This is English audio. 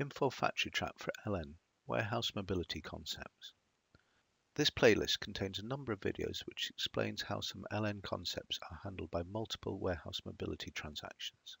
Infor Factory Track for LN Warehouse Mobility Concepts. This playlist contains a number of videos which explains how some LN concepts are handled by multiple warehouse mobility transactions.